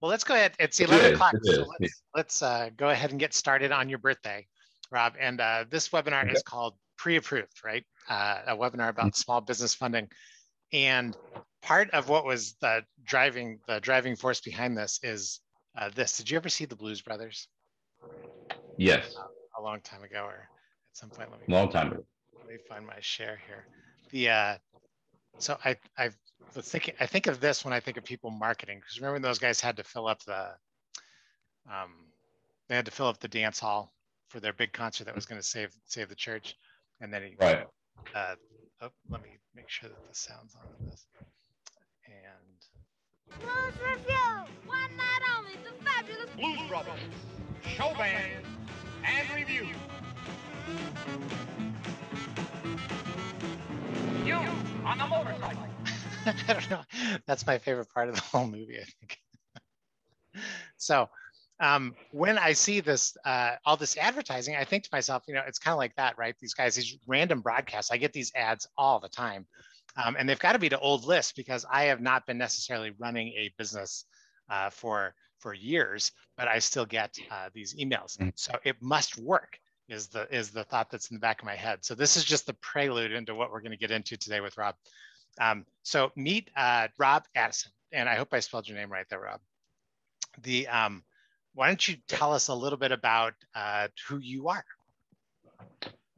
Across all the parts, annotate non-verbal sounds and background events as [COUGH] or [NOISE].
Well, let's go ahead. It's 11 o'clock. So let's, let's uh, go ahead and get started on your birthday, Rob. And uh, this webinar okay. is called Pre-Approved, right? Uh, a webinar about mm-hmm. small business funding. And part of what was the driving the driving force behind this is uh, this. Did you ever see the Blues Brothers? Yes. a long time ago, or at some point. Let me long time ago. Let me find my share here. The uh, so I I was thinking I think of this when I think of people marketing because remember those guys had to fill up the um, they had to fill up the dance hall for their big concert that was going to save save the church, and then he, right. Uh, oh, let me make sure that the sound's on this. And Blues Revue, one night only, the fabulous Blues Brothers, show band and revue. You on the motorcycle. [LAUGHS] I don't know. That's my favorite part of the whole movie, I think. [LAUGHS] so um, when I see this, uh, all this advertising, I think to myself, you know, it's kind of like that, right? These guys, these random broadcasts, I get these ads all the time. Um, and they've got to be to old lists because I have not been necessarily running a business uh, for for years, but I still get uh, these emails. Mm-hmm. So it must work is the is the thought that's in the back of my head. So this is just the prelude into what we're going to get into today with Rob. Um, so meet uh, Rob Addison, and I hope I spelled your name right there, Rob. The um, why don't you tell us a little bit about uh, who you are?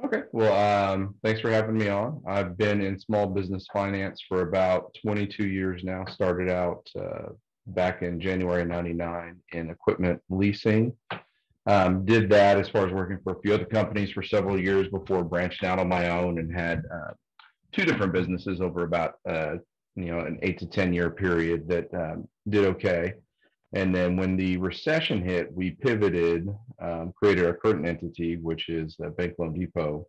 Okay, well, um, thanks for having me on. I've been in small business finance for about 22 years now. Started out uh, back in January 99 in equipment leasing. Um, did that as far as working for a few other companies for several years before branching out on my own and had uh, two different businesses over about uh, you know an eight to ten year period that um, did okay. And then when the recession hit, we pivoted, um, created our current entity, which is uh, Bank Loan Depot,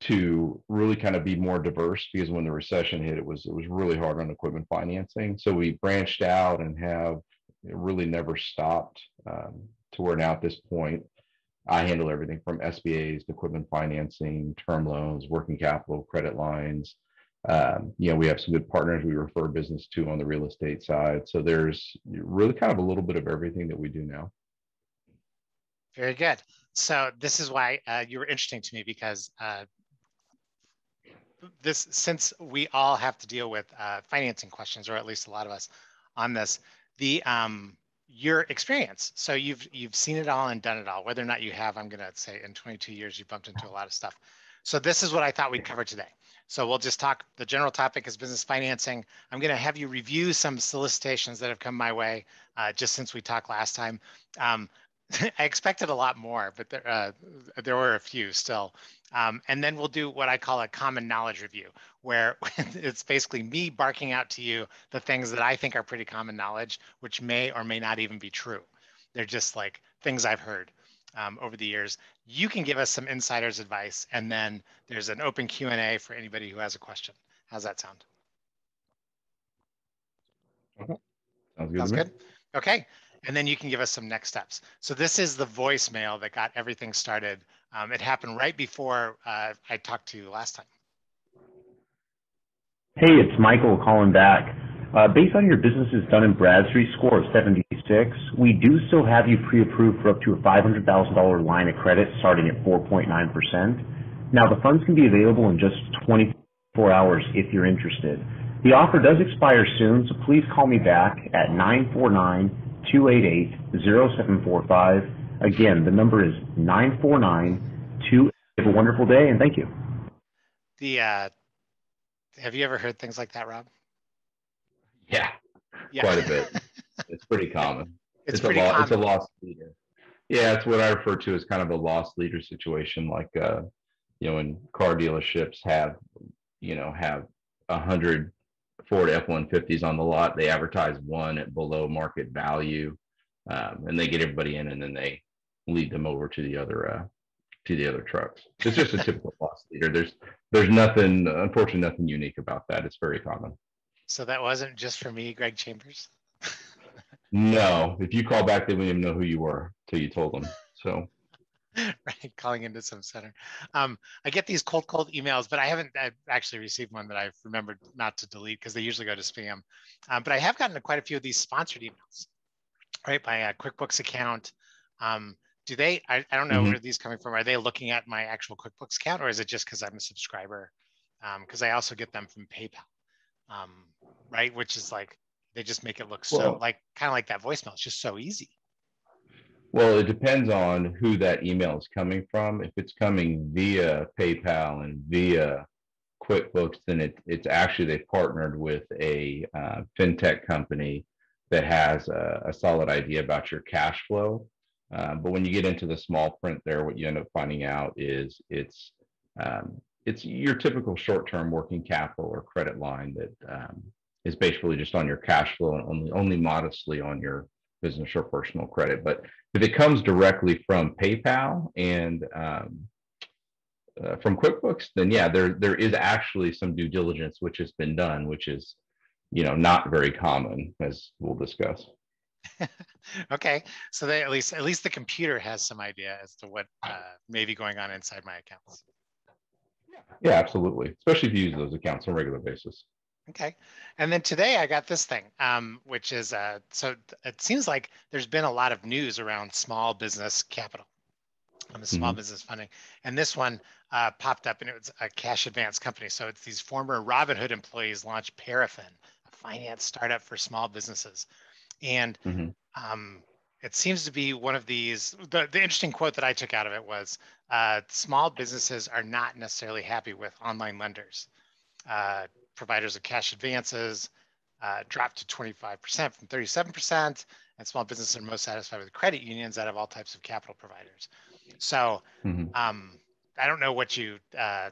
to really kind of be more diverse because when the recession hit, it was it was really hard on equipment financing. So we branched out and have really never stopped um, to where now at this point, I handle everything from SBAs equipment financing, term loans, working capital, credit lines. Um, you know, we have some good partners we refer business to on the real estate side. So there's really kind of a little bit of everything that we do now. Very good. So this is why uh, you were interesting to me because uh, this, since we all have to deal with uh, financing questions, or at least a lot of us on this, the um, your experience. So you've you've seen it all and done it all. Whether or not you have, I'm going to say in 22 years you've bumped into a lot of stuff. So this is what I thought we'd cover today. So we'll just talk. The general topic is business financing. I'm going to have you review some solicitations that have come my way uh, just since we talked last time. Um, [LAUGHS] I expected a lot more, but there, uh, there were a few still. Um, and then we'll do what I call a common knowledge review, where [LAUGHS] it's basically me barking out to you the things that I think are pretty common knowledge, which may or may not even be true. They're just like things I've heard um, over the years. You can give us some insider's advice, and then there's an open Q&A for anybody who has a question. How's that sound? Okay. Sounds good. Sounds good. Okay and then you can give us some next steps. So this is the voicemail that got everything started. Um, it happened right before uh, I talked to you last time. Hey, it's Michael calling back. Uh, based on your business's Dun & Bradstreet score of 76, we do still have you pre-approved for up to a $500,000 line of credit starting at 4.9%. Now, the funds can be available in just 24 hours if you're interested. The offer does expire soon, so please call me back at 949 288-0745. Again, the number is 949-2. Have a wonderful day, and thank you. The uh, Have you ever heard things like that, Rob? Yeah, yeah. quite a bit. [LAUGHS] it's pretty common. It's, it's pretty a common. It's a lost leader. Yeah, it's what I refer to as kind of a lost leader situation. Like, uh, you know, when car dealerships have, you know, have a hundred Ford F-150s on the lot. They advertise one at below market value, um, and they get everybody in, and then they lead them over to the other uh, to the other trucks. It's just a typical [LAUGHS] loss leader. There's there's nothing, unfortunately, nothing unique about that. It's very common. So that wasn't just for me, Greg Chambers. [LAUGHS] no, if you call back, they wouldn't even know who you were till you told them. So [LAUGHS] right? Calling into some center. Um, I get these cold, cold emails, but I haven't I've actually received one that I've remembered not to delete because they usually go to spam. Um, but I have gotten quite a few of these sponsored emails. right? My uh, QuickBooks account. Um, do they? I, I don't know Mhm. where these coming from. Are they looking at my actual QuickBooks account, or is it just because I'm a subscriber? Because I also get them from PayPal, um, right? Which is like they just make it look so Well- like kind of like that voicemail. It's just so easy. Well, it depends on who that email is coming from. If it's coming via PayPal and via QuickBooks, then it, it's actually they've partnered with a uh, fintech company that has a, a solid idea about your cash flow. Uh, but when you get into the small print there, what you end up finding out is it's um, it's your typical short-term working capital or credit line that um, is basically just on your cash flow and only only modestly on your business or personal credit. But if it comes directly from PayPal and um, uh, from QuickBooks, then yeah, there there is actually some due diligence which has been done, which is you know not very common, as we'll discuss. [LAUGHS] okay, so they at least at least the computer has some idea as to what uh, may be going on inside my accounts. Yeah, absolutely, especially if you use those accounts on a regular basis. Okay. And then today I got this thing, um, which is uh, so it seems like there's been a lot of news around small business capital, um, small Mhm. business funding. And this one uh, popped up and it was a cash advance company. So it's these former Robinhood employees launched Parafin, a finance startup for small businesses. And Mhm. um, it seems to be one of these. The, the interesting quote that I took out of it was uh, small businesses are not necessarily happy with online lenders. Uh, providers of cash advances uh, dropped to 25% from 37%, and small businesses are most satisfied with credit unions out of all types of capital providers. So Mhm. um, I don't know what you uh,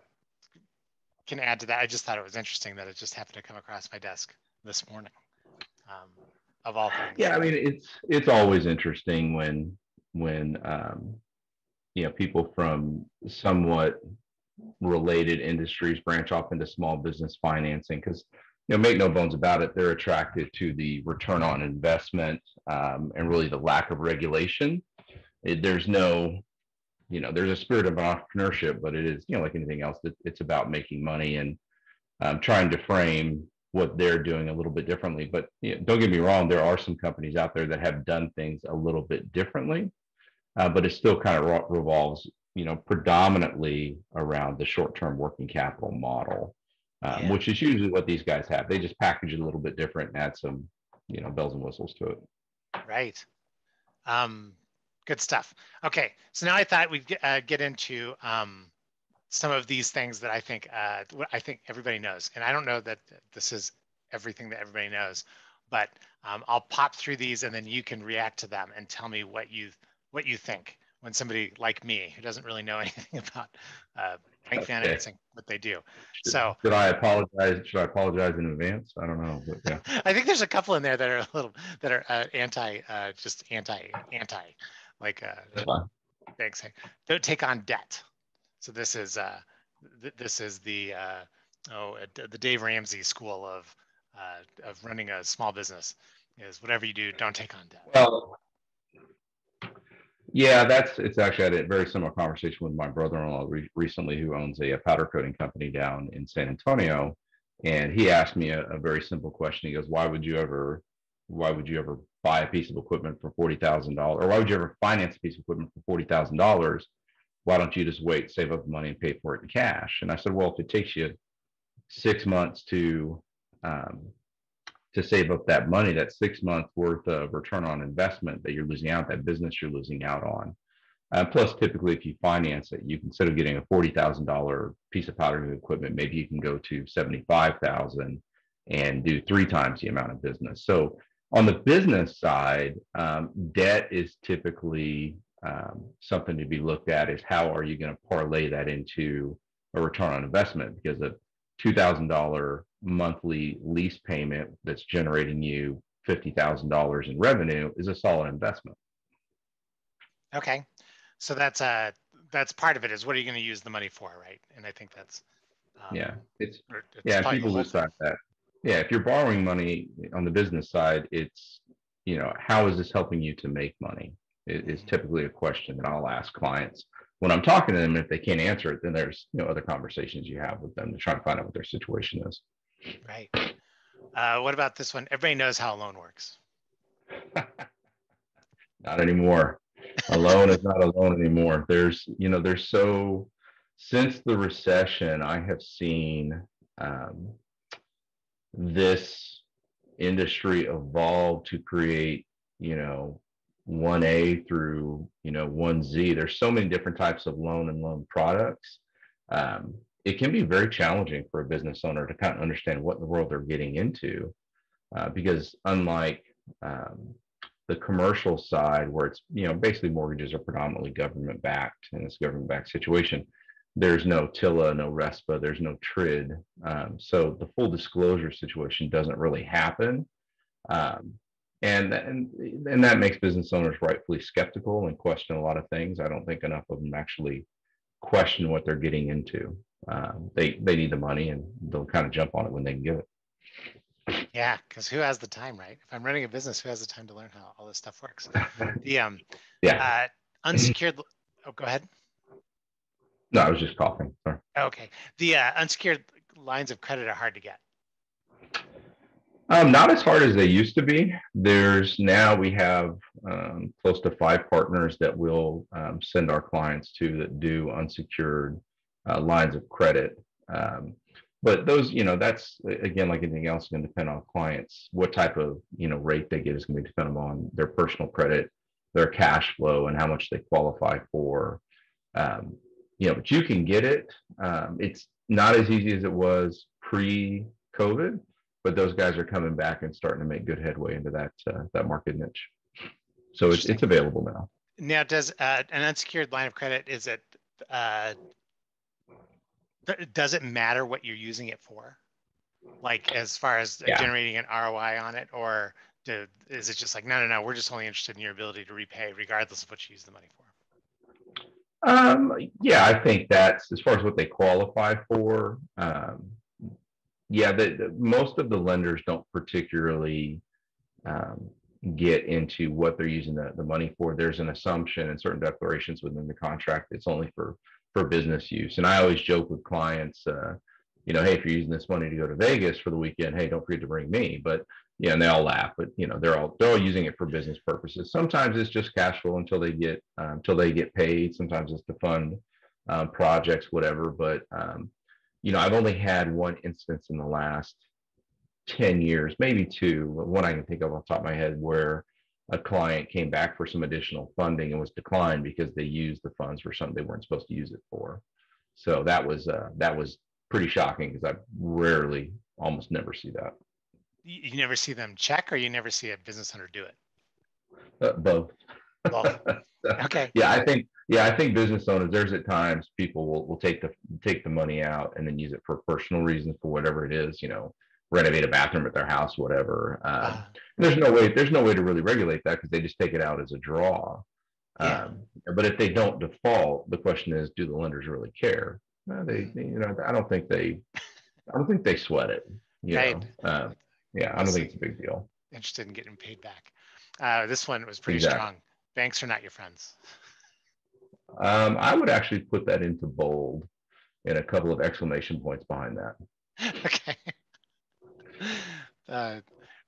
can add to that. I just thought it was interesting that it just happened to come across my desk this morning, um, of all things. Yeah, I mean it's it's always interesting when when um, you know people from somewhat related industries branch off into small business financing because you know make no bones about it they're attracted to the return on investment um, and really the lack of regulation. It- there's no you know there's a spirit of entrepreneurship but it is you know like anything else it, it's about making money and um, trying to frame what they're doing a little bit differently. But you know, don't get me wrong there are some companies out there that have done things a little bit differently uh, but it still kind of revolves you know, predominantly around the short-term working capital model, um, Yeah. which is usually what these guys have. They just package it a little bit different and add some, you know, bells and whistles to it. Right. Um, good stuff. Okay, so now I thought we'd get, uh, get into um, some of these things that I think uh, what I think everybody knows, and I don't know that this is everything that everybody knows, but um, I'll pop through these, and then you can react to them and tell me what you what you think when somebody like me who doesn't really know [LAUGHS] anything about uh, bank Okay. financing what they do. Should- So should I apologize? Should I apologize in advance? I don't know, but yeah. [LAUGHS] I think there's a couple in there that are a little that are uh, anti, uh, just anti, anti, like uh, banks don't take on debt. So this is uh, th- this is the uh, oh the Dave Ramsey school of uh, of running a small business is whatever you do, don't take on debt. Well, yeah, that's it's actually I had a very similar conversation with my brother-in-law re- recently, who owns a, a powder coating company down in San Antonio, and he asked me a, a very simple question. He goes, "Why would you ever, why would you ever buy a piece of equipment for forty thousand dollars, or why would you ever finance a piece of equipment for forty thousand dollars? Why don't you just wait, save up the money, and pay for it in cash?" And I said, "Well, if it takes you six months to um, to save up that money, that six month worth of return on investment that you're losing out, that business you're losing out on. Uh, plus, typically, if you finance it, you instead of getting a forty thousand dollar piece of powder equipment, maybe you can go to seventy five thousand and do three times the amount of business. So, on the business side, um, debt is typically um, something to be looked at. Is how are you going to parlay that into a return on investment? Because a two thousand dollar monthly lease payment that's generating you fifty thousand dollars in revenue is a solid investment. Okay, so that's a that's part of it. Is what are you going to use the money for, right? And I think that's um, yeah, it's it's yeah. People lose that. Yeah, if you're borrowing money on the business side, it's you know how is this helping you to make money? Is typically a question that I'll ask clients when I'm talking to them. If they can't answer it, then there's you know other conversations you have with them to try to find out what their situation is. Right. Uh, what about this one? Everybody knows how a loan works. [LAUGHS] Not anymore. A loan is not a loan anymore. There's, you know, there's so since the recession, I have seen um, this industry evolve to create, you know, 1A through, you know, 1Z. There's so many different types of loan and loan products. Um, it can be very challenging for a business owner to kind of understand what in the world they're getting into uh, because unlike um, the commercial side where it's you know basically mortgages are predominantly government backed and this government backed situation there's no TILA, no RESPA, there's no TRID. Um, so the full disclosure situation doesn't really happen. Um, and, and, and that makes business owners rightfully skeptical and question a lot of things. I don't think enough of them actually question what they're getting into. Um, they, they need the money and they'll kind of jump on it when they can get it. Yeah, because who has the time, right? If I'm running a business, who has the time to learn how all this stuff works? [LAUGHS] The um, yeah, uh, unsecured. Oh, go ahead. No, I was just coughing. Sorry. Okay. The uh, unsecured lines of credit are hard to get. Um, not as hard as they used to be. There's now we have um, close to five partners that we'll um, send our clients to that do unsecured uh, lines of credit. Um, but those, you know, that's again like anything else, going to depend on clients. What type of you know rate they get is going to depend on their personal credit, their cash flow, and how much they qualify for. Um, you know, but you can get it. Um, it's not as easy as it was pre-COVID, but those guys are coming back and starting to make good headway into that uh, that market niche. So it's it's available now. Now, does uh, an unsecured line of credit is it uh, does it matter what you're using it for? Like as far as Yeah. generating an ROI on it, or do, is it just like no, no, no? We're just only interested in your ability to repay, regardless of what you use the money for. Um, yeah, I think that's as far as what they qualify for. Um, yeah, the, the- most of the lenders don't particularly um, get into what they're using the, the money for. There's an assumption and certain declarations within the contract. It's only for for business use. And I always joke with clients, uh, you know, hey, if you're using this money to go to Vegas for the weekend, hey, don't forget to bring me. But yeah, and they all laugh, but you know, they're all they're all using it for business purposes. Sometimes it's just cash flow until they get um, until they get paid. Sometimes it's to fund um, projects, whatever. But um, you know, I've only had one instance in the last ten years, maybe two, one I can think of off the top of my head, where a client came back for some additional funding and was declined because they used the funds for something they weren't supposed to use it for. So that was uh, that was pretty shocking because I rarely, almost never see that. You, you never see them check, or you never see a business owner do it. Uh, both. Both. [LAUGHS] Okay. yeah, I think yeah, I think business owners. There's at times people will, will take the take the money out and then use it for personal reasons for whatever it is. You know, renovate a bathroom at their house, whatever. Um, Uh, there's no way there's no way to really regulate that because they just take it out as a draw. Yeah. Um, but if they don't default, the question is, do the lenders really care? No, they, they- you know, I don't think they, I don't think they sweat it. You Right. know, uh, yeah, I don't think it's a big deal. interested in getting paid back. Uh, this one was pretty Exactly. strong. Banks are not your friends. Um, I would actually put that into bold and a couple of exclamation points behind that. [LAUGHS] okay. Uh,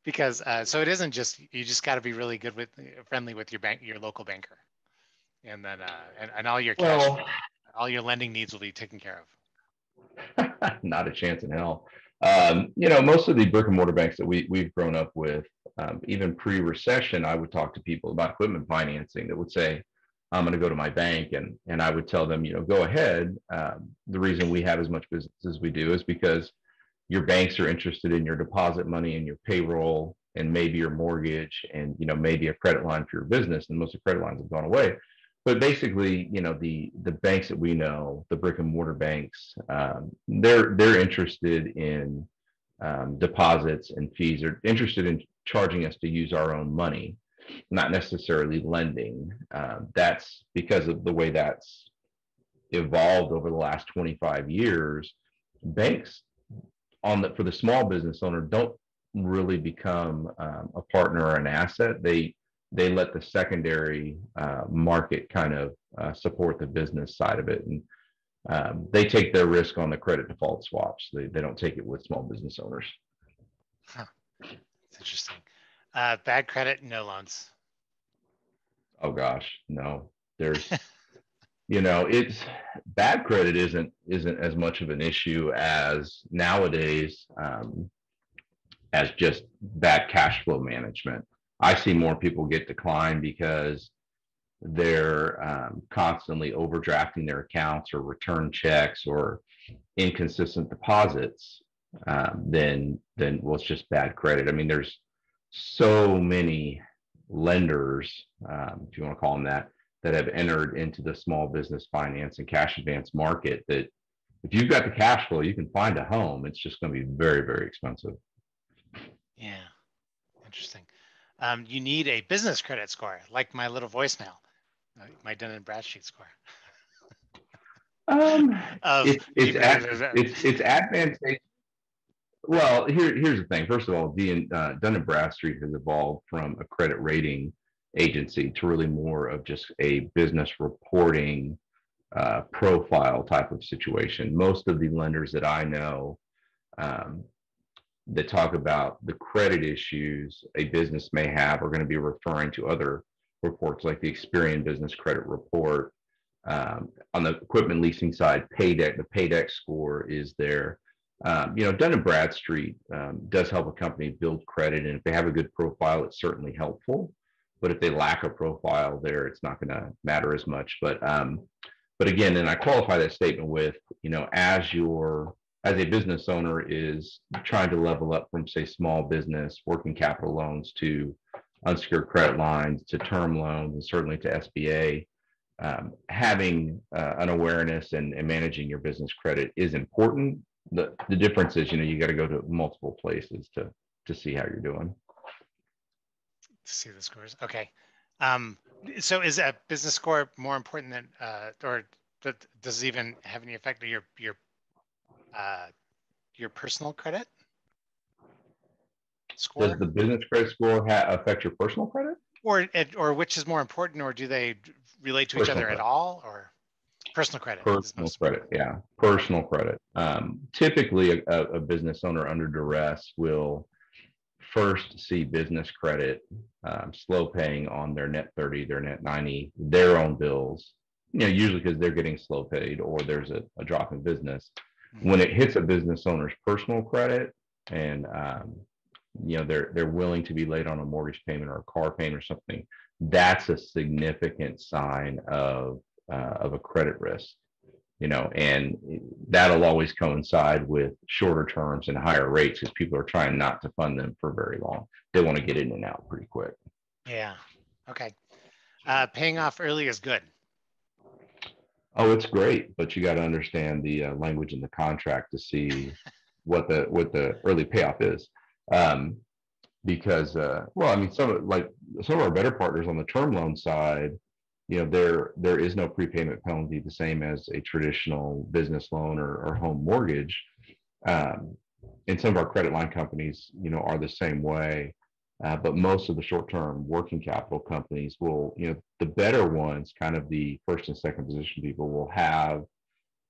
because uh, so it isn't just you just got to be really good with friendly with your bank your local banker, and then uh, and, and all your cash Well, all your lending needs will be taken care of. [LAUGHS] not a chance in hell. Um, you know, most of the brick and mortar banks that we we've grown up with, um, even pre-recession, I would talk to people about equipment financing that would say, "I'm going to go to my bank," and and I would tell them, you know, go ahead. Um, the reason we have as much business as we do is because your banks are interested in your deposit money and your payroll and maybe your mortgage and you know maybe a credit line for your business. And most of the credit lines have gone away but basically, you know, the the banks that we know, the brick and mortar banks, um, they're they're interested in um, deposits and fees. They're interested in charging us to use our own money, not necessarily lending. Um, that's because of the way that's evolved over the last 25 years. Banks on the for the small business owner don't really become um, a partner or an asset. They they let the secondary uh, market kind of uh, support the business side of it. And um, they take their risk on the credit default swaps. They, they don't take it with small business owners. It's interesting. Uh, bad credit, no loans. Oh gosh, no. There's [LAUGHS] you know, it's bad credit isn't isn't as much of an issue as nowadays um, as just bad cash flow management. I see more people get declined because they're um, constantly overdrafting their accounts or return checks or inconsistent deposits um, than than well, it's just bad credit. I mean, there's so many lenders, um, if you want to call them that, that have entered into the small business finance and cash advance market that if you've got the cash flow, you can find a home. It's just going to be very, very expensive. Yeah, interesting. Um, you need a business credit score, like my little voicemail, my Dun and Bradstreet score. Um, [LAUGHS] Of it's it's, ad, it as a- it's it's advantageous. Well, here here's the thing. First of all, uh, Dun and Bradstreet has evolved from a credit rating agency to really more of just a business reporting uh, profile type of situation. Most of the lenders that I know um, that talk about the credit issues a business may have are going to be referring to other reports like the Experian Business Credit Report. Um, on the equipment leasing side, Paydex, the Paydex score is there. Um, you know, Dun Bradstreet um, does help a company build credit, and if they have a good profile, it's certainly helpful. But if they lack a profile there, it's not going to matter as much. But um, but again, and I qualify that statement with, you know, as your as a business owner is trying to level up from say small business working capital loans to unsecured credit lines to term loans and certainly to SBA, um, having uh, an awareness and, and managing your business credit is important. The the difference is, you know, you got to go to multiple places to to see how you're doing. to see the scores. Okay. Um, so is a business score more important than, uh, or that does it even have any effect on your, your, uh, your personal credit? Score? Does the business credit score ha- affect your personal credit? or, it- or which is more important or do they relate to each Personal other at all or personal credit? Personal credit, yeah, personal credit. Um, typically, a, a business owner under duress will first see business credit um, slow paying on their net 30, their net 90, their own bills. You know, usually because they're getting slow paid or there's a, a drop in business. When it hits a business owner's personal credit and um, you know they're they're willing to be late on a mortgage payment or a car payment or something, that's a significant sign of uh, of a credit risk you know, and that'll always coincide with shorter terms and higher rates because people are trying not to fund them for very long. They want to get in and out pretty quick. Yeah. Okay. Uh, paying off early is good. Oh, it's great, but you got to understand the uh, language in the contract to see [LAUGHS] what the what the early payoff is. Um, because, uh, well, I mean, some of- like some of our better partners on the term loan side, you know, there there is no prepayment penalty, the same as a traditional business loan or, or home mortgage. Um, and some of our credit line companies, you know, are the same way. Uh, but most of the short-term working capital companies will, you know, the better ones, kind of the first and second position people, will have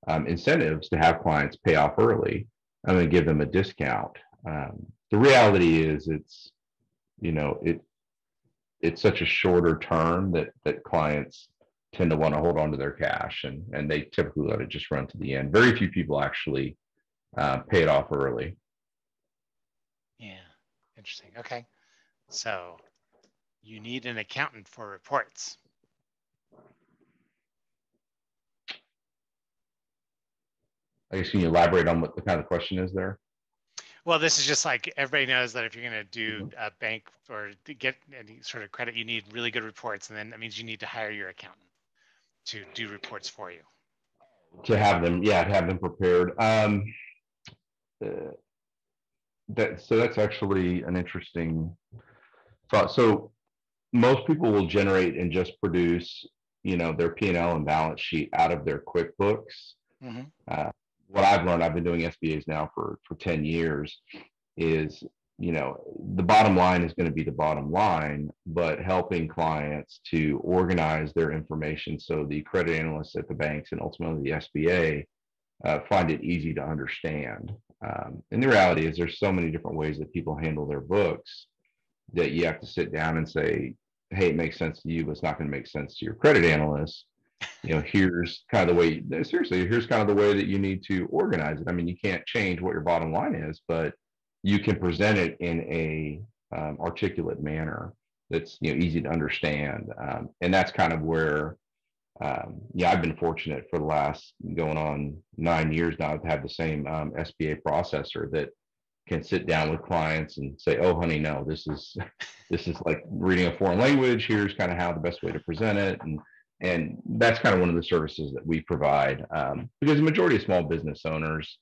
um, incentives to have clients pay off early. I'm going to give them a discount. Um, the reality is, it's, you know, it it's such a shorter term that that clients tend to want to hold on to their cash, and and they typically let it just run to the end. Very few people actually uh, pay it off early. Yeah. Interesting. Okay. So you need an accountant for reports. I guess can you elaborate on what the kind of question is there? Well, this is just like everybody knows that if you're going to do a bank or to get any sort of credit, you need really good reports. And then that means you need to hire your accountant to do reports for you. to have them yeah to have them prepared um uh, that so that's actually an interesting thought so most people will generate and just produce you know their p&l and balance sheet out of their quickbooks Mhm. uh, what i've learned i've been doing sbas now for for 10 years is you know the bottom line is going to be the bottom line but helping clients to organize their information so the credit analysts at the banks and ultimately the sba uh, find it easy to understand um, and the reality is there's so many different ways that people handle their books that you have to sit down and say hey, it makes sense to you, but it's not going to make sense to your credit analyst. You know, here's kind of the way. Seriously, here's kind of the way that you need to organize it. I mean, you can't change what your bottom line is, but you can present it in a um, articulate manner that's you know easy to understand, um, and that's kind of where um, yeah, I've been fortunate for the last going on nine years now. I've had the same um, SBA processor that can sit down with clients and say, "Oh, honey, no, this is [LAUGHS] this is like reading a foreign language. Here's kind of how the best way to present it." And and that's kind of one of the services that we provide um, because the majority of small business owners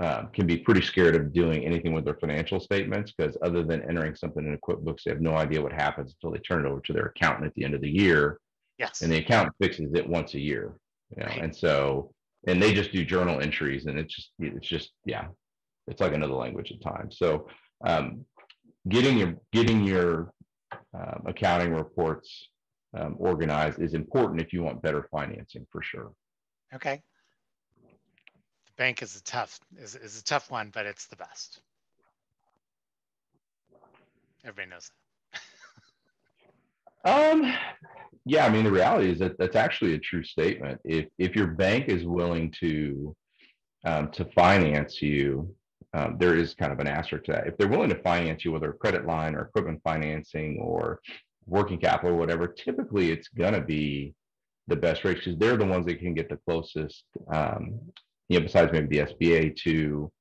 uh, can be pretty scared of doing anything with their financial statements because other than entering something in QuickBooks, they have no idea what happens until they turn it over to their accountant at the end of the year Yes. and the accountant fixes it once a year. You know, Right. and so and they just do journal entries, and it's just it's just yeah, it's like another language at times. So um, getting your getting your um, accounting reports um, organized is important if you want better financing for sure. Okay. The bank is a tough is, is a tough one, but it's the best. Everybody knows [LAUGHS] Um, yeah, I mean, the reality is that that's actually a true statement. If if your bank is willing to um, to finance you, um, there is kind of an asterisk to that. If they're willing to finance you, whether a credit line or equipment financing or working capital or whatever, typically it's gonna be the best rates because they're the ones that can get the closest, um, you know, besides maybe the SBA to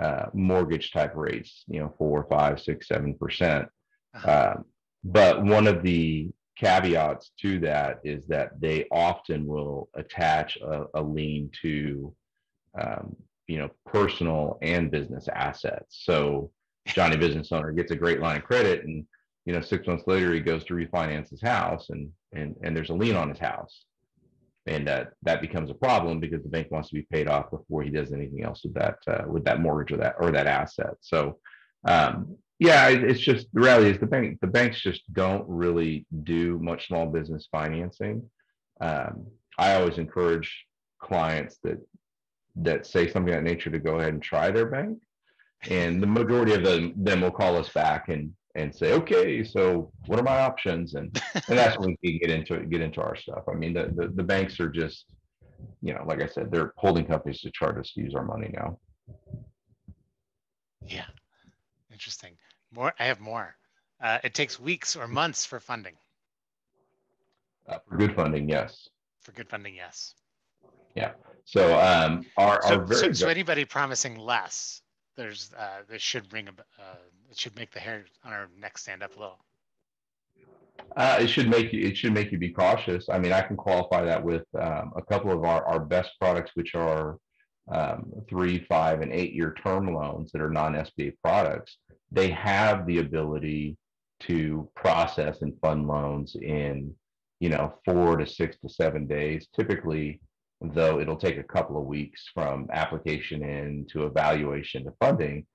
uh, mortgage type rates, you know, four, five, six, seven percent. Um, but one of the caveats to that is that they often will attach a, a lien to, um, you know, personal and business assets. So Johnny business owner gets a great line of credit and, you know, six months later he goes to refinance his house and, and, and there's a lien on his house. And that, that becomes a problem because the bank wants to be paid off before he does anything else with that, uh, with that mortgage or that, or that asset. So, um, yeah, it- it's just the reality is the bank the banks just don't really do much small business financing. Um, I always encourage clients that that say something of that nature to go ahead and try their bank, and the majority of them them will call us back and and say, okay, so what are my options? And [LAUGHS] and that's when we can get into it, get into our stuff. I mean, the, the the banks are just, you know, like I said, they're holding companies to charge us to use our money now. Yeah. Interesting. More. I have more. Uh, it takes weeks or months for funding. Uh, for good funding, yes. For good funding, yes. Yeah. So um, our, So, our very so, so anybody promising less, there's uh, this should ring a uh, it should make the hair on our neck stand up a little. Uh, it should make you, it should make you be cautious. I mean, I can qualify that with um, a couple of our, our best products, which are um, three, five, and eight year term loans that are non SBA products. They have the ability to process and fund loans in, you know, four to six to seven days. Typically, though, it'll take a couple of weeks from application in to evaluation to funding.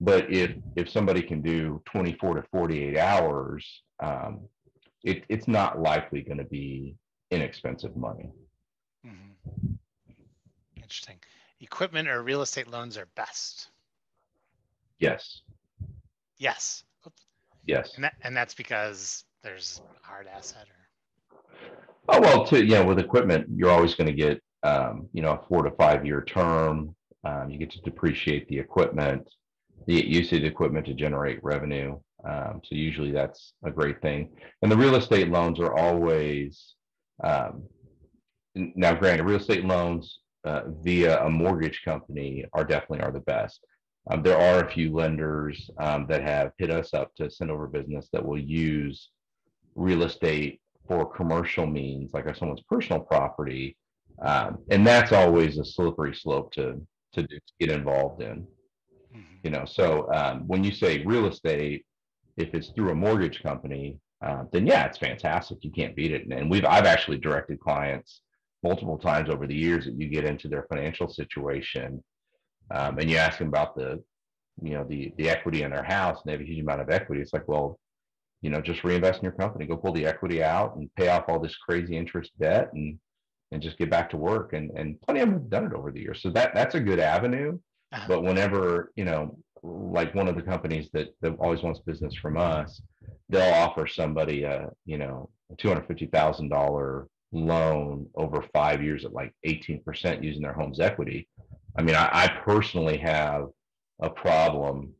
But if if somebody can do 24 to 48 hours, um, it, it's not likely going to be inexpensive money. Mhm. Interesting. Equipment or real estate loans are best. Yes, Yes. Yes. And that, and that's because there's hard asset or, Oh well, to yeah, with equipment, you're always going to get um, you know a four to five year term. Um, you get to depreciate the equipment. Get use of the equipment to generate revenue. Um, so usually that's a great thing. And the real estate loans are always um, now granted, real estate loans uh, via a mortgage company are definitely are the best. Um, there are a few lenders um, that have hit us up to send over business that will use real estate for commercial means, like someone's personal property, um, and that's always a slippery slope to to do- get involved in. Mhm. You know, so um, when you say real estate, if it's through a mortgage company, uh, then yeah, it's fantastic. You can't beat it. And we've I've actually directed clients multiple times over the years that you get into their financial situation, um, and you ask them about the, you know, the the equity in their house, and they have a huge amount of equity. It's like, well, you know, just reinvest in your company, go pull the equity out and pay off all this crazy interest debt and and just get back to work. And and plenty of them have done it over the years. So that that's a good avenue. Uh-huh. But whenever, you know, like one of the companies that, that always wants business from us, they'll offer somebody a, you know, a two hundred fifty thousand dollar loan over five years at like eighteen percent using their home's equity. I mean, I, I personally have a problem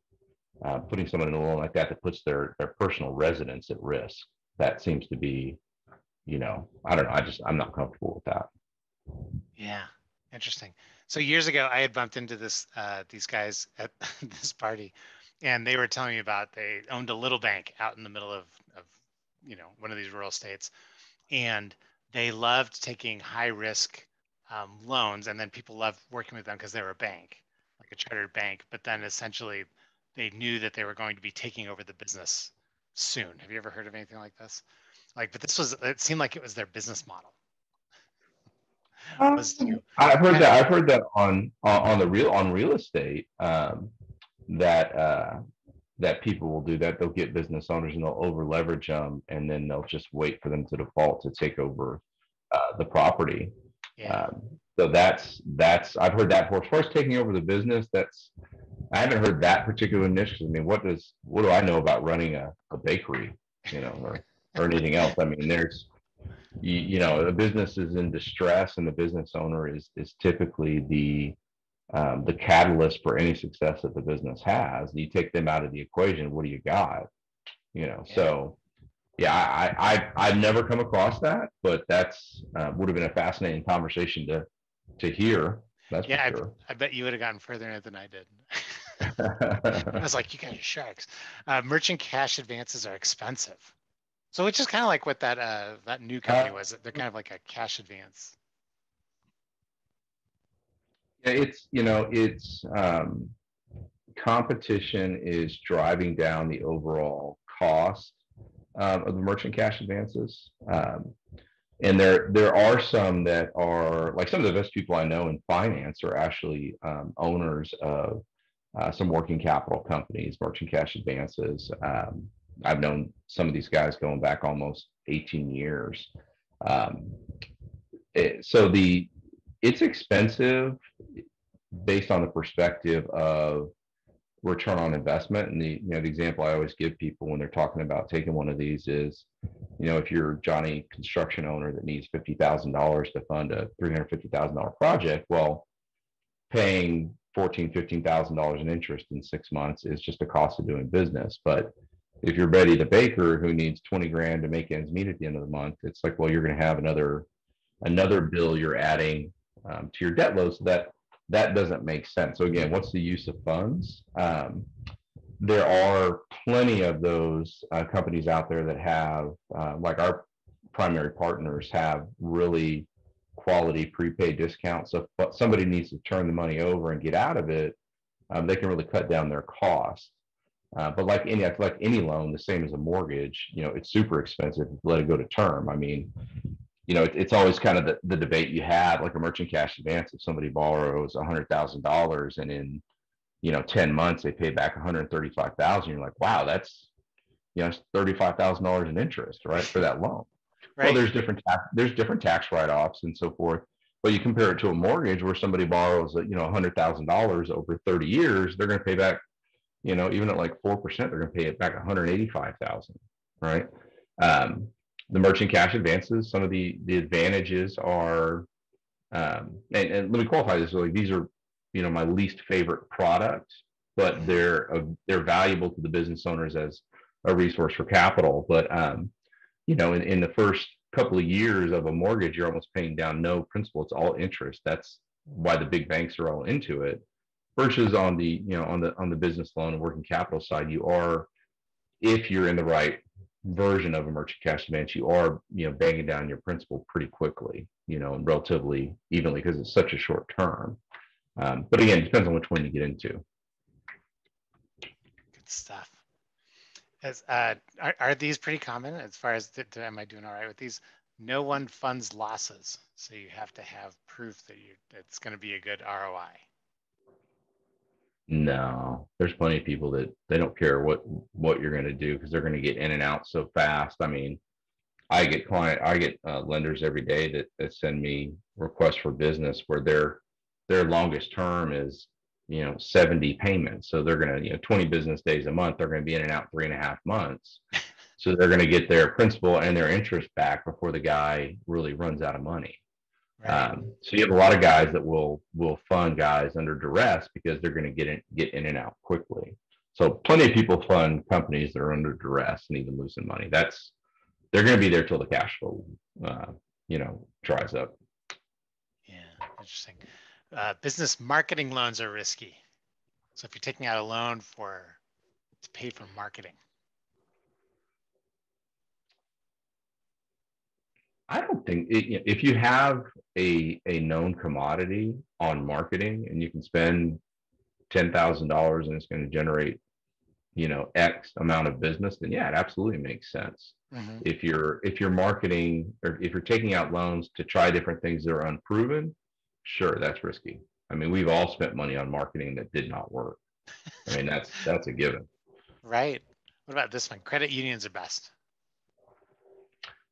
uh, putting someone in a loan like that that puts their their personal residence at risk. That seems to be, you know, I don't know. I just I'm not comfortable with that. Yeah, interesting. So years ago, I had bumped into this uh, these guys at [LAUGHS] this party, and they were telling me about they owned a little bank out in the middle of of you know one of these rural states, and they loved taking high risk um, loans, and then people loved working with them because they were a bank, like a chartered bank. But then essentially, they knew that they were going to be taking over the business soon. Have you ever heard of anything like this? Like, but this was it seemed like it was their business model. [LAUGHS] was to I've heard that. I've heard that on on, the real on real estate um, that uh, that people will do that. They'll get business owners and they'll over leverage them, and then they'll just wait for them to default to take over uh, the property. yeah. Um, so that's that's I've heard that for as far as taking over the business. That's I haven't heard that particular niche. I mean, what does what do I know about running a, a bakery, you know, or or anything else? I mean, there's you, you know a business is in distress, and the business owner is is typically the um, the catalyst for any success that the business has. You take them out of the equation, what do you got? You know, so yeah, I, I I've never come across that, but that's uh, would have been a fascinating conversation to to hear. That's Yeah, for I bet you would have gotten further in it than I did. I was [LAUGHS] like, you guys are sharks. Uh, merchant cash advances are expensive. So it's just kind of like what that uh, that new company Uh, was. They're kind of like a cash advance. Yeah, it's you know it's um, competition is driving down the overall cost um, of the merchant cash advances. Um, and there there are some that are like some of the best people I know in finance are actually um, owners of uh, some working capital companies, merchant cash advances. Um, I've known some of these guys going back almost 18 years. Um, it- so the it's expensive based on the perspective of return on investment. And the you know the example I always give people when they're talking about taking one of these is, you know, if you're Johnny construction owner that needs fifty thousand dollars to fund a three hundred fifty thousand dollar project, well, paying fourteen fifteen thousand dollars in interest in six months is just the cost of doing business. But if you're Betty the baker who needs twenty grand to make ends meet at the end of the month, it's like, well, you're going to have another another bill you're adding um, to your debt load, so that that doesn't make sense. So again, what's the use of funds? Um, there are plenty of those uh, companies out there that have, uh, like our primary partners, have really quality prepaid discounts. So if somebody needs to turn the money over and get out of it, um, they can really cut down their costs. Uh, but like any like any loan, the same as a mortgage, you know, it's super expensive let it go to term. I mean, you know, it, it's always kind of the, the debate you have, like a merchant cash advance. If somebody borrows a hundred thousand dollars and in, you know, ten months they pay back one hundred thirty-five thousand, you're like, wow, that's, you know, thirty-five thousand dollars in interest, right, for that loan. Right. Well, there's different tax, there's different tax write-offs and so forth. But you compare it to a mortgage where somebody borrows, you know, hundred thousand dollars over thirty years, they're going to pay back, you know, even at like four percent, they're going to pay it back one hundred eighty-five thousand, right? Um, the merchant cash advances, some of the the advantages are, um, and, and let me qualify this: like these are, you know, my least favorite product, but they're uh, they're valuable to the business owners as a resource for capital. But um, you know, in, in the first couple of years of a mortgage, you're almost paying down no principal; it's all interest. That's why the big banks are all into it. Versus on the you know on the on the business loan and working capital side, you are if you're in the right version of a merchant cash advance, you are, you know, banging down your principal pretty quickly, you know, and relatively evenly because it's such a short term. Um, but again, it depends on which one you get into. Good stuff. As, uh, are, are these pretty common as far as th- am I doing all right with these? No one funds losses, so you have to have proof that you it's going to be a good ROI. No, there's plenty of people that they don't care what what you're going to do because they're going to get in and out so fast. I mean, I get client, I get uh, lenders every day that, that send me requests for business where their their longest term is you know, 70 payments. So they're going to, you know, 20 business days a month, they're going to be in and out three and a half months. [LAUGHS] So they're going to get their principal and their interest back before the guy really runs out of money. Right. Um, so you have a lot of guys that will will fund guys under duress because they're going to get in get in and out quickly. So plenty of people fund companies that are under duress and even losing money. That's they're going to be there till the cash flow, uh, you know, dries up. Yeah, interesting. Uh, business marketing loans are risky. So if you're taking out a loan for to pay for marketing, I don't think it, if you have a a known commodity on marketing and you can spend ten thousand dollars and it's going to generate, you know, X amount of business, then yeah, it absolutely makes sense. Mhm. If you're if you're marketing or if you're taking out loans to try different things that are unproven, sure, that's risky. I mean, we've all spent money on marketing that did not work. I mean, that's that's a given. [LAUGHS] right? What about this one? Credit unions are best.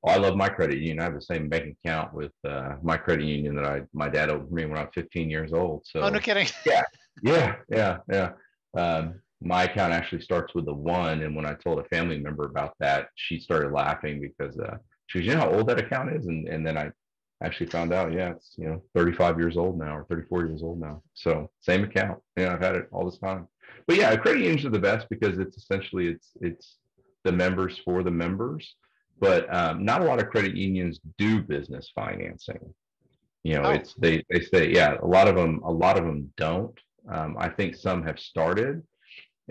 Oh, I love my credit union. I have the same bank account with uh, my credit union that I my dad opened for me when I was 15 years old. So Oh, no kidding. [LAUGHS] yeah, yeah, yeah. Um, my account actually starts with a one, and when I told a family member about that, she started laughing because uh, she was, you know, how old that account is, and and then I actually found out, yeah, it's you know, 35 years old now or 34 years old now. So same account. Yeah, I've had it all this time. But yeah, credit unions are the best because it's essentially it's it's the members for the members. But um, not a lot of credit unions do business financing. You know, Oh. it's they they say yeah, a lot of them a lot of them don't. Um, I think some have started,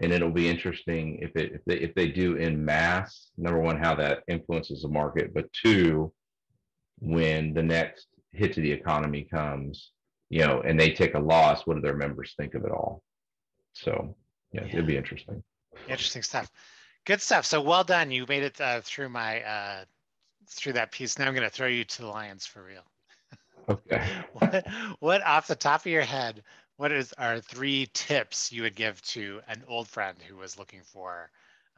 and it'll be interesting if it if they if they do in mass. Number one, how that influences the market, but two, when the next hit to the economy comes, you know, and they take a loss, what do their members think of it all? So yeah, Yeah. it'd be interesting. Interesting stuff. Good stuff. So well done. You made it uh, through my uh, through that piece. Now I'm going to throw you to the lions for real. Okay. [LAUGHS] what, what off the top of your head, what is are three tips you would give to an old friend who was looking for,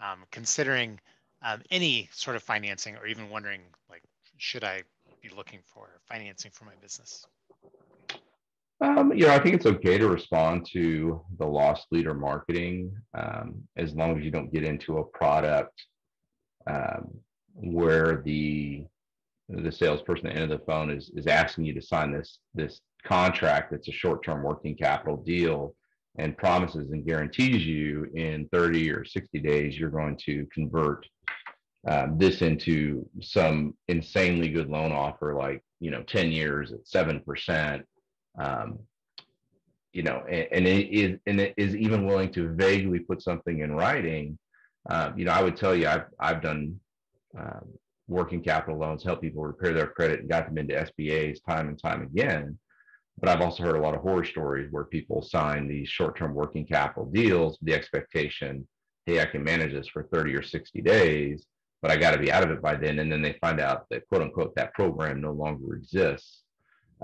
um, considering um, any sort of financing, or even wondering like, should I be looking for financing for my business? Um, you know, I think it's okay to respond to the loss leader marketing um, as long as you don't get into a product um, where the the salesperson at the end of the phone is is asking you to sign this this contract that's a short-term working capital deal and promises and guarantees you in 30 or 60 days you're going to convert um, this into some insanely good loan offer like you know 10 years at 7% um, you know, and, and it is and it is even willing to vaguely put something in writing. Uh, you know, I would tell you, I've I've done um, working capital loans, help people repair their credit, and got them into SBA's time and time again. But I've also heard a lot of horror stories where people sign these short-term working capital deals with the expectation, hey, I can manage this for 30 or 60 days, but I got to be out of it by then. And then they find out that quote unquote that program no longer exists.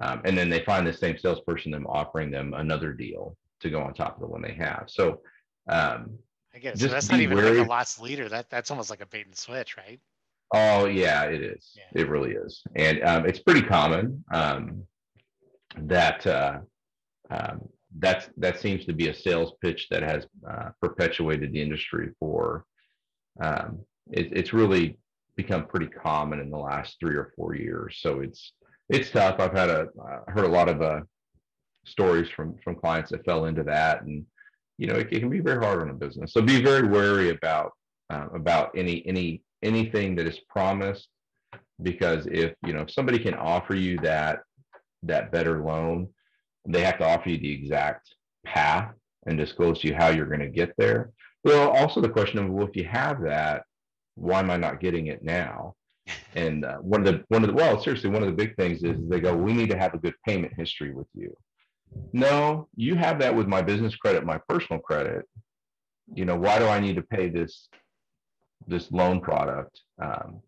Um, and then they find the same salesperson them offering them another deal to go on top of the one they have. So um, I guess so that's not even like wary. a loss leader. That that's almost like a bait and switch, right? Oh yeah, it is. Yeah. It really is, and um, it's pretty common um, that uh, um, that's that seems to be a sales pitch that has uh, perpetuated the industry for. Um, it, it's really become pretty common in the last three or four years. So it's it's tough. I've had a uh, heard a lot of uh, stories from from clients that fell into that, and you know it, it can be very hard on a business. So be very wary about uh, about any any anything that is promised because if you know if somebody can offer you that that better loan they have to offer you the exact path and disclose to you how you're going to get there well also the question of well if you have that why am i not getting it now and uh, one of the one of the well seriously one of the big things is they go we need to have a good payment history with you no you have that with my business credit my personal credit you know why do i need to pay this this loan product um,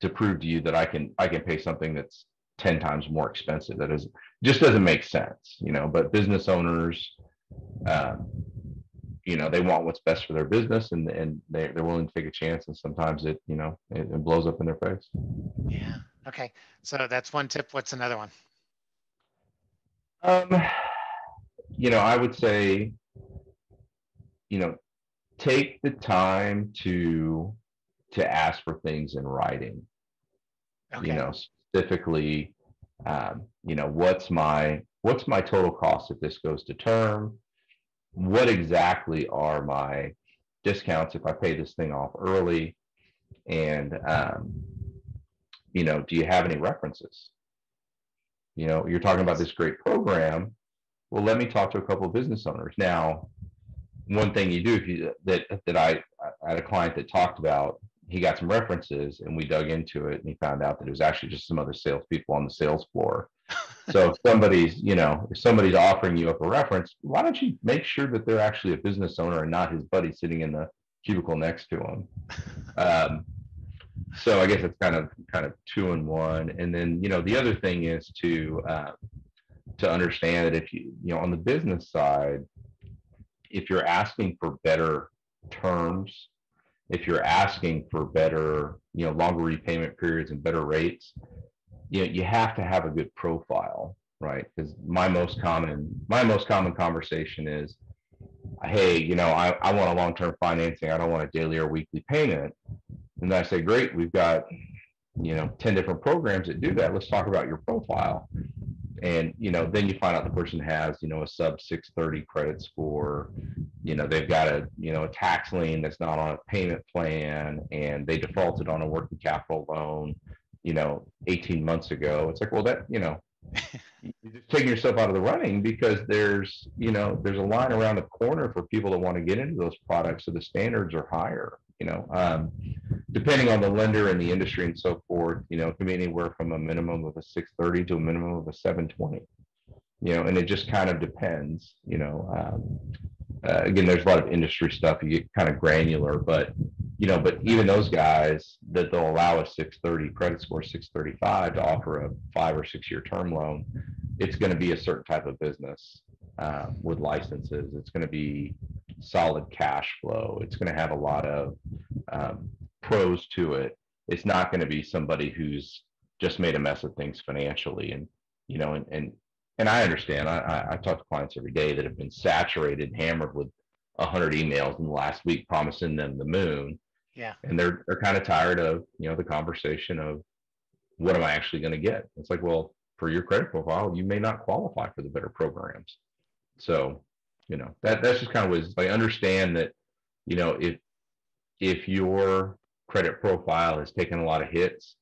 to prove to you that I can I can pay something that's ten times more expensive. That is just doesn't make sense, you know. But business owners, um, you know, they want what's best for their business, and and they they're willing to take a chance. And sometimes it you know it, it blows up in their face. Yeah. Okay. So that's one tip. What's another one? Um, you know, I would say, you know, take the time to to ask for things in writing. Okay. You know, specifically, um, you know, what's my what's my total cost if this goes to term? What exactly are my discounts if I pay this thing off early? And um, you know, do you have any references? You know, you're talking about this great program. Well, let me talk to a couple of business owners. Now, one thing you do if you that that I, I had a client that talked about he got some references and we dug into it and he found out that it was actually just some other salespeople on the sales floor. [LAUGHS] so if somebody's, you know, if somebody's offering you up a reference, why don't you make sure that they're actually a business owner and not his buddy sitting in the cubicle next to him? [LAUGHS] Um, so I guess it's kind of kind of two in one. And then you know the other thing is to uh, to understand that if you you know on the business side, if you're asking for better terms, if you're asking for better you know longer repayment periods and better rates, you know, you have to have a good profile, right? Because my most common my most common conversation is, hey, you know, I, I want a long term financing. I don't want a daily or weekly payment and I say, great, we've got, you know, 10 different programs that do that. Let's talk about your profile. And, you know, then you find out the person has, you know, a sub 630 credit score. You know, they've got a, you know, a tax lien that's not on a payment plan and they defaulted on a working capital loan, you know, 18 months ago. It's like, well, that, you know, [LAUGHS] you're just taking yourself out of the running because there's, you know, there's a line around the corner for people that want to get into those products. So the standards are higher you know, um, depending on the lender and the industry and so forth, you know, it can be anywhere from a minimum of a 630 to a minimum of a 720. You know, and it just kind of depends. You know, um, uh, again, there's a lot of industry stuff. You get kind of granular, but you know, but even those guys that they'll allow a 630 credit score, 635 to offer a five or six year term loan, it's going to be a certain type of business uh, with licenses. It's going to be solid cash flow. It's going to have a lot of um, pros to it. It's not going to be somebody who's just made a mess of things financially. And, you know, and, and, and I understand, I, I talk to clients every day that have been saturated, hammered with a hundred emails in the last week promising them the moon. Yeah. And they're, they're kind of tired of, you know, the conversation of what am I actually going to get? It's like, well, for your credit profile, you may not qualify for the better programs. So you know that that's just kind of was I understand that you know if if your credit profile has taken a lot of hits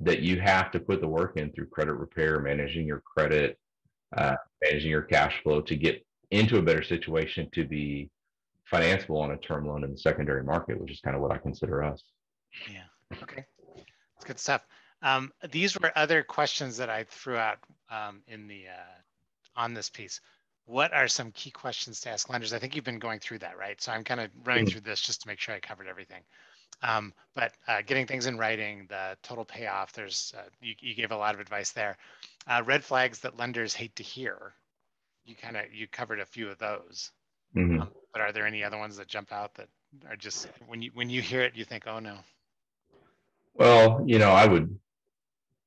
that you have to put the work in through credit repair managing your credit uh, managing your cash flow to get into a better situation to be financeable on a term loan in the secondary market which is kind of what i consider us yeah okay that's good stuff um, these were other questions that i threw out um, in the uh, on this piece what are some key questions to ask lenders? I think you've been going through that, right? So I'm kind of running mm-hmm. through this just to make sure I covered everything. Um, but uh, getting things in writing, the total payoff, there's uh, you, you, gave a lot of advice there. Uh, red flags that lenders hate to hear. You kind of you covered a few of those. Mm-hmm. But are there any other ones that jump out that are just when you when you hear it, you think, oh no? Well, you know, I would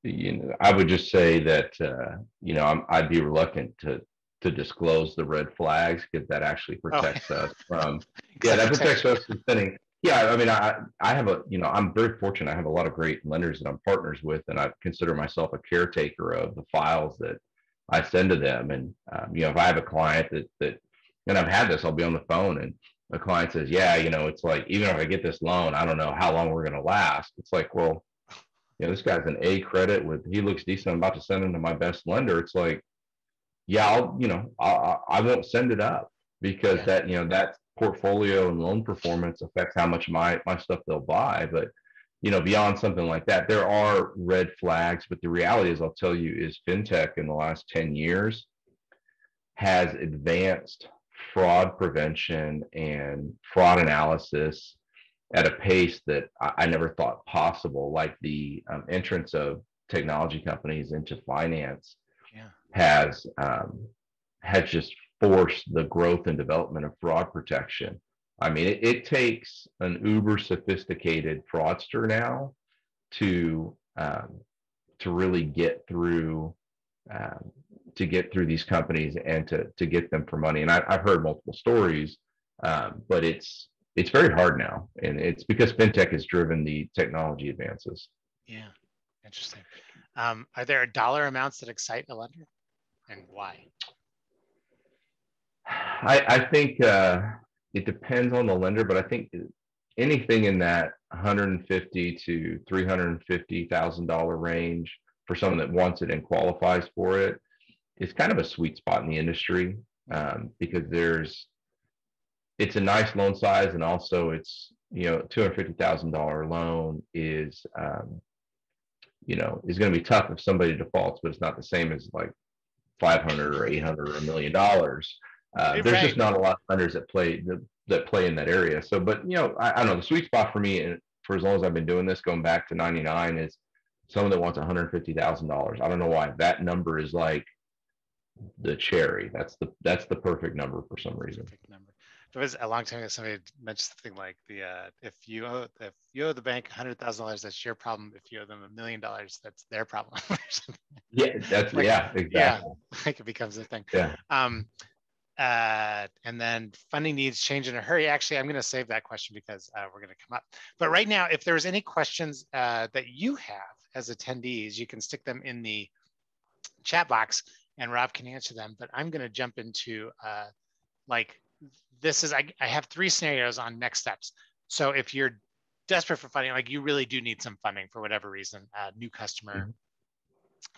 you know, I would just say that uh, you know i would be reluctant to to disclose the red flags because that actually oh. protects oh. us [LAUGHS] from yeah that protects us from spending yeah i mean i i have a you know i'm very fortunate i have a lot of great lenders that i'm partners with and i consider myself a caretaker of the files that i send to them and um, you know if i have a client that that and i've had this i'll be on the phone and the client says yeah you know it's like even if i get this loan i don't know how long we're going to last it's like well you know this guy's an a credit with he looks decent i'm about to send him to my best lender it's like yeah, I'll, you know, I, I won't send it up because yeah. that, you know, that portfolio and loan performance affects how much my, my stuff they'll buy. But, you know, beyond something like that, there are red flags. But the reality is, I'll tell you, is fintech in the last 10 years has advanced fraud prevention and fraud analysis at a pace that I, I never thought possible, like the um, entrance of technology companies into finance has um, has just forced the growth and development of fraud protection. I mean, it, it takes an uber sophisticated fraudster now to um, to really get through um, to get through these companies and to to get them for money. And I, I've heard multiple stories, um, but it's it's very hard now, and it's because fintech has driven the technology advances. Yeah, interesting. Um, are there dollar amounts that excite a lender, and why? I, I think uh, it depends on the lender, but I think anything in that 150 to 350 thousand dollar range for someone that wants it and qualifies for it is kind of a sweet spot in the industry um, because there's it's a nice loan size and also it's you know $250,000 loan is um, you know is going to be tough if somebody defaults but it's not the same as like 500 or 800 or a million dollars. Uh, there's just not a lot of lenders that play that, that play in that area. So but you know I, I don't know the sweet spot for me and for as long as I've been doing this going back to 99 is someone that wants $150,000 I don't know why that number is like the cherry that's the that's the perfect number for some reason Perfect number. There was a long time ago somebody mentioned something like the uh, if you owe if you owe the bank hundred thousand dollars, that's your problem. If you owe them a million dollars, that's their problem. [LAUGHS] yeah that's Like, yeah exactly Yeah, like it becomes a thing. Yeah. Um, uh, and then funding needs change in a hurry. Actually, I'm going to save that question because uh, we're going to come up. But right now, if there's any questions uh, that you have as attendees, you can stick them in the chat box and Rob can answer them. But I'm going to jump into uh, like this is I, I have three scenarios on next steps. So if you're desperate for funding, like you really do need some funding for whatever reason, a new customer Mhm.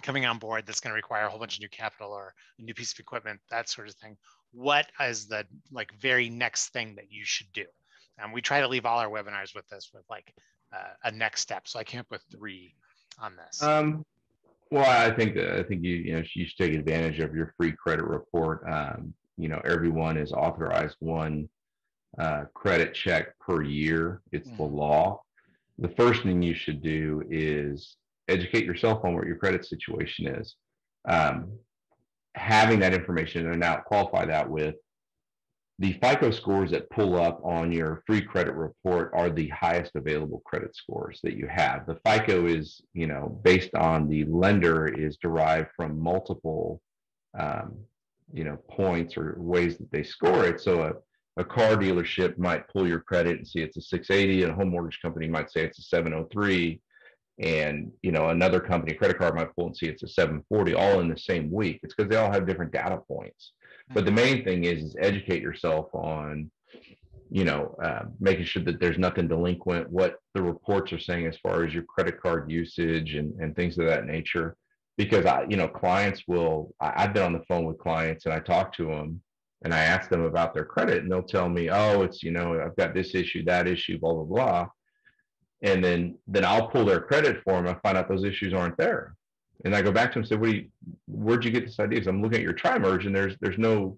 coming on board that's going to require a whole bunch of new capital or a new piece of equipment, that sort of thing. What is the like very next thing that you should do? And we try to leave all our webinars with this with like uh, a next step. So I came up with three on this. Um, well, I think I think you you know you should take advantage of your free credit report. Um, you know, everyone is authorized one uh, credit check per year. It's the Mhm. law. The first thing you should do is educate yourself on what your credit situation is. Um, having that information and now qualify that with the FICO scores that pull up on your free credit report are the highest available credit scores that you have. The FICO is, you know, based on the lender is derived from multiple, um, you know, points or ways that they score it. So a, a car dealership might pull your credit and see it's a 680, and a home mortgage company might say it's a 703, and you know another company, credit card might pull and see it's a 740, all in the same week. It's because they all have different data points. But the main thing is, is educate yourself on, you know, uh, making sure that there's nothing delinquent, what the reports are saying as far as your credit card usage and, and things of that nature. Because I, you know, clients will, I, I've been on the phone with clients and I talk to them and I ask them about their credit and they'll tell me, oh, it's, you know, I've got this issue, that issue, blah, blah, blah. And then, then I'll pull their credit for them and find out those issues aren't there. And I go back to him and say, what do you, where'd you get this idea? 'Cause I'm looking at your tri-merge and there's, there's no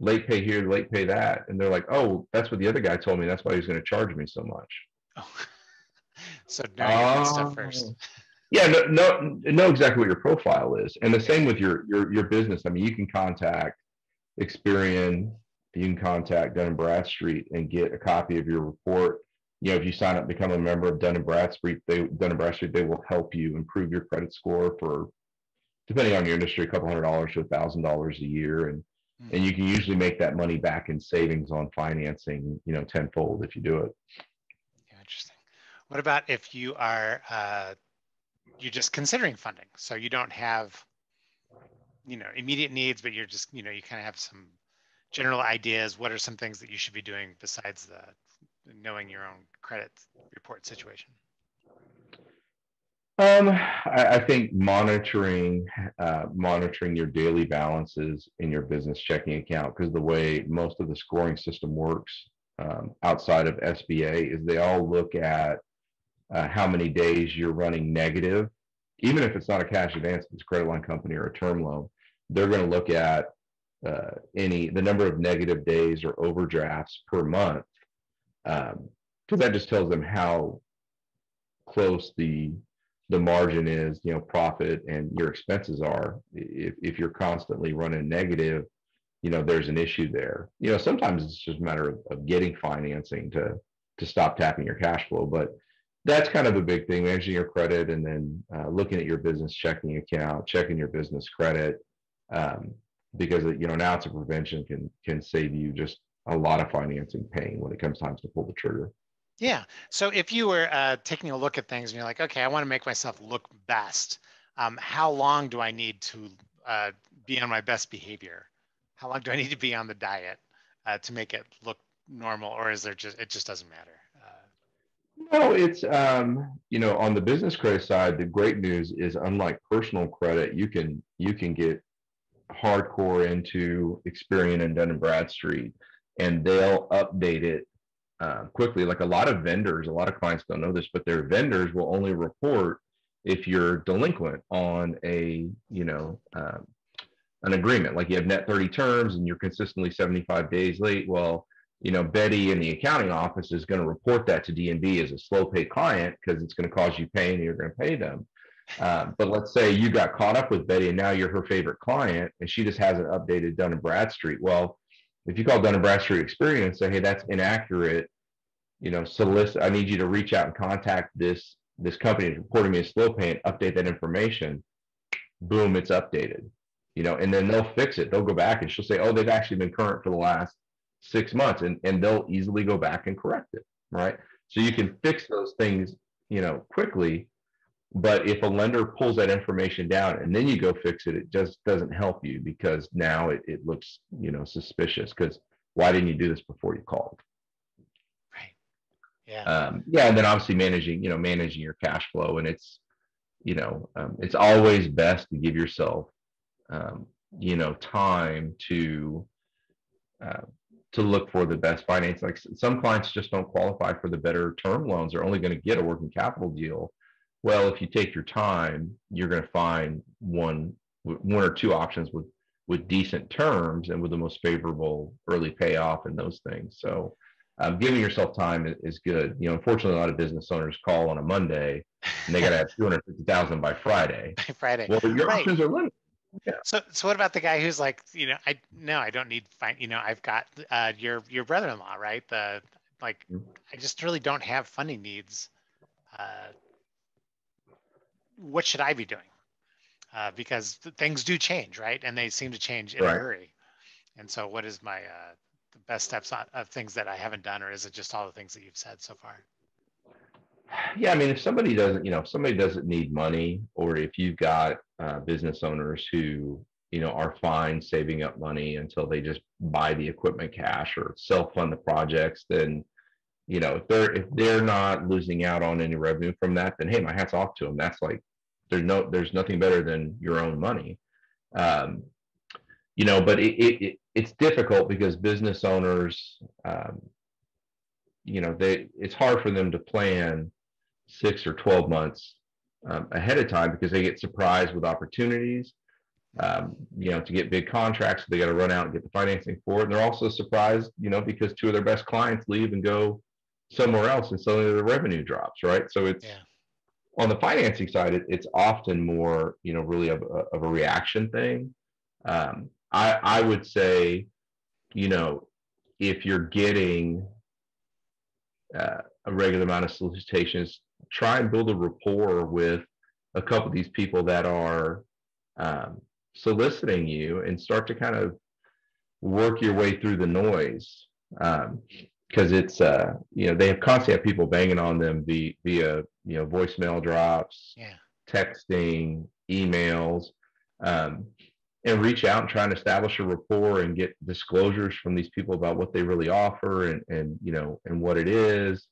late pay here, late pay that. And they're like, oh, that's what the other guy told me. That's why he's going to charge me so much. Oh. [LAUGHS] so now you stuff first. Oh. Yeah, no, no, know exactly what your profile is, and the same with your your your business. I mean, you can contact Experian, you can contact Dun and Bradstreet and get a copy of your report. You know, if you sign up, become a member of Dun and Bradstreet, they Dun and Bradstreet, they will help you improve your credit score for, depending on your industry, a couple hundred dollars to a thousand dollars a year, and Hmm. and you can usually make that money back in savings on financing, you know, tenfold if you do it. Yeah, interesting. What about if you are uh, you're just considering funding, so you don't have you know immediate needs, but you're just you know you kind of have some general ideas. What are some things that you should be doing besides the knowing your own credit report situation? Um, I, I think monitoring, uh, monitoring your daily balances in your business checking account, because the way most of the scoring system works um, outside of SBA is they all look at uh, how many days you're running negative, even if it's not a cash advance, it's a credit line company or a term loan, they're going to look at uh, any the number of negative days or overdrafts per month, because that just tells them how close the the margin is, you know, profit and your expenses are. If, if you're constantly running negative, you know, there's an issue there. You know, sometimes it's just a matter of, of getting financing to to stop tapping your cash flow. But that's kind of a big thing, managing your credit and then uh, looking at your business checking account, checking your business credit. um, because you know now it's a prevention can can save you just a lot of financing pain when it comes time to pull the trigger. Yeah. So if you were uh, taking a look at things and you're like, okay, I want to make myself look best, um, how long do I need to uh, be on my best behavior? How long do I need to be on the diet uh, to make it look normal, or is there just it just doesn't matter? Uh, no, it's um, you know on the business credit side, the great news is unlike personal credit, you can you can get hardcore into Experian and Dun and Bradstreet, and they'll update it uh, quickly. Like a lot of vendors, a lot of clients don't know this, but their vendors will only report if you're delinquent on a you know um, an agreement. Like you have net 30 terms and you're consistently 75 days late. Well, you know Betty in the accounting office is going to report that to D&B as a slow pay client because it's going to cause you pain and you're going to pay them. Uh, but let's say you got caught up with Betty and now you're her favorite client and she just hasn't updated Dun and Bradstreet. Well, if you call Dun Bradstreet Experian and say, hey, that's inaccurate, you know, solicit, I need you to reach out and contact this this company reporting me a slow pay and update that information. Boom, it's updated. You know, and then they'll fix it. They'll go back and she'll say, oh, they've actually been current for the last six months, and and they'll easily go back and correct it. Right. So you can fix those things, you know, quickly but if a lender pulls that information down and then you go fix it, it just doesn't help you because now it, it looks, you know, suspicious because why didn't you do this before you called? right. Yeah. Um, yeah. And then obviously managing, you know, managing your cash flow. And it's, you know, um, it's always best to give yourself, um, you know, time to, uh, to look for the best finance. Like some clients just don't qualify for the better term loans. They're only going to get a working capital deal well, if you take your time, you're going to find one one or two options with with decent terms and with the most favorable early payoff and those things. So um, giving yourself time is, good. You know, unfortunately, a lot of business owners call on a Monday and they got to have [LAUGHS] 250,000 by Friday. [LAUGHS] By Friday. Well, your Right. options are limited. Yeah. So, so what about the guy who's like, you know, I no, I don't need fine. You know, I've got uh, your your brother-in-law, right? The like, Mhm. I just really don't have funding needs. Uh, what should I be doing? Uh, because things do change, right? And they seem to change in a hurry. And so, what is my uh, the best steps on, of things that I haven't done, or is it just all the things that you've said so far? Yeah, I mean, if somebody doesn't, you know, if somebody doesn't need money, or if you've got uh, business owners who, you know, are fine saving up money until they just buy the equipment cash or self-fund the projects, then, you know, if they're if they're not losing out on any revenue from that, then hey, my hat's off to them. That's like there's no there's nothing better than your own money. Um, you know, but it, it, it it's difficult because business owners, um, you know, they it's hard for them to plan six or 12 months um, ahead of time because they get surprised with opportunities. Um, you know, to get big contracts, they got to run out and get the financing for it. And they're also surprised, you know, because two of their best clients leave and go somewhere else and suddenly the revenue drops, right? So it's Yeah. On the financing side, it, it's often more, you know, really of, a- of a reaction thing. Um, I, I would say, you know, if you're getting uh, a regular amount of solicitations, try and build a rapport with a couple of these people that are um, soliciting you and start to kind of work your way through the noise. Because it's, uh, you know, they have constantly have people banging on them via, via you know, voicemail drops, Yeah. texting, emails, um, and reach out and try and establish a rapport and get disclosures from these people about what they really offer and, and you know, and what it is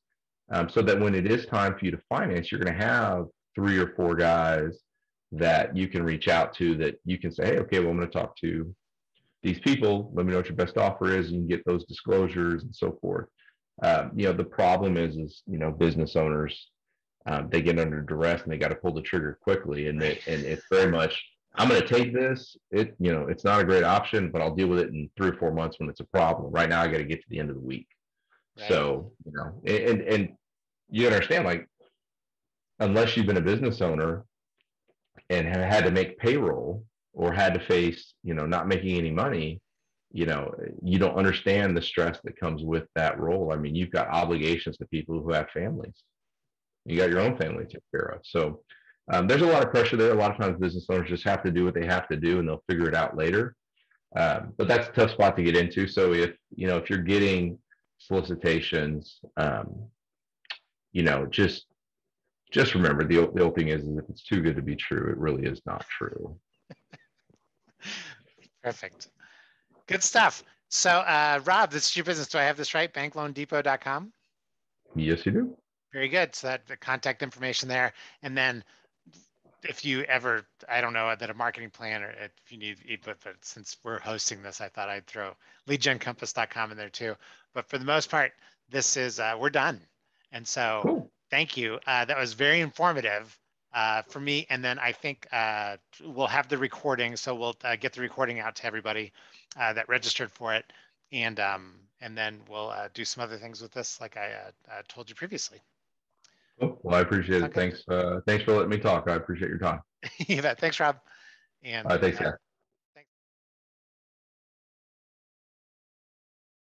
um, so that when it is time for you to finance, you're going to have three or four guys that you can reach out to that you can say, hey, okay, well, I'm going to talk to these people. Let me know what your best offer is. And you can get those disclosures and so forth. Um, you know, the problem is, is you know, business owners um, they get under duress and they got to pull the trigger quickly, and they, and it's very much I'm going to take this. It you know, it's not a great option, but I'll deal with it in three or four months when it's a problem. Right now, I got to get to the end of the week. Right. So, you know, and, and you understand, like, unless you've been a business owner and have had to make payroll or had to face, you know, not making any money, you know, you don't understand the stress that comes with that role. I mean, you've got obligations to people who have families. You got your own family to take care of. So, Um, there's a lot of pressure there. A lot of times business owners just have to do what they have to do and they'll figure it out later. Um, but that's a tough spot to get into. So if, you know, if you're getting solicitations, um, you know, just, just remember the, old- the old thing is, is if it's too good to be true, it really is not true. [LAUGHS] Perfect. Good stuff. So, uh, Rob, this is your business. Do I have this right? Bankloandepot.com. Yes, you do. Very good. So that the contact information there, and then if you ever, I don't know, that a marketing plan or if you need input, but since we're hosting this, I thought I'd throw leadgencompass.com in there too. But for the most part, this is uh, we're done. And so Cool. thank you. Uh, that was very informative uh, for me. And then I think uh, we'll have the recording, so we'll uh, get the recording out to everybody uh, that registered for it, and um, and then we'll uh, do some other things with this, like I told you previously. Well, I appreciate it. Okay. Thanks. Uh, thanks for letting me talk. I appreciate your time. [LAUGHS] you bet. Thanks, Rob. And right, thanks, uh.